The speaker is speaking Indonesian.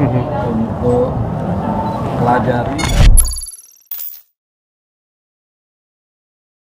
untuk pelajari